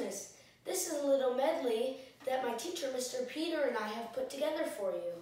Christmas. This is a little medley that my teacher, Mr. Peter, and I have put together for you.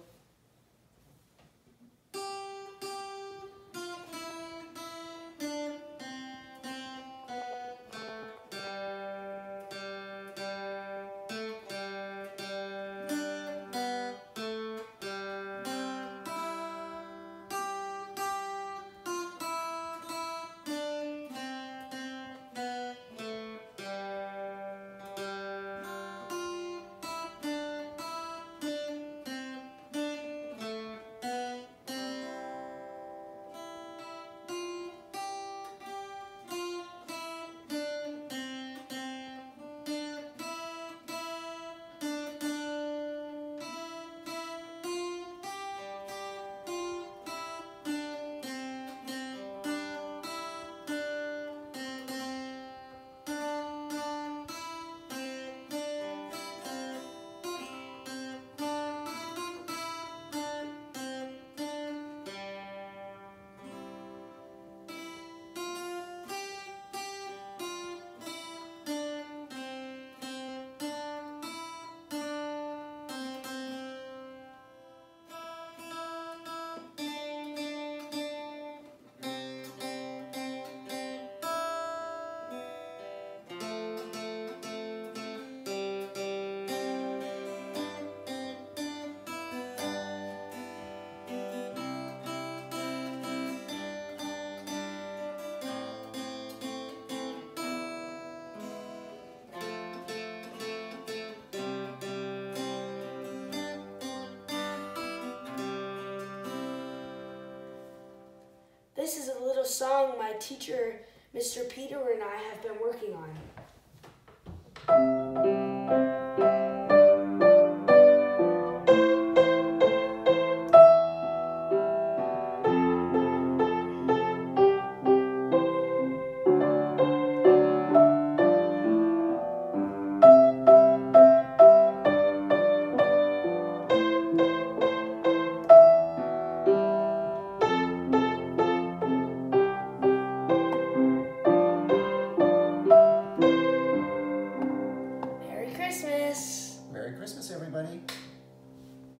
This is a little song my teacher, Mr. Peter, and I have been working on. everybody.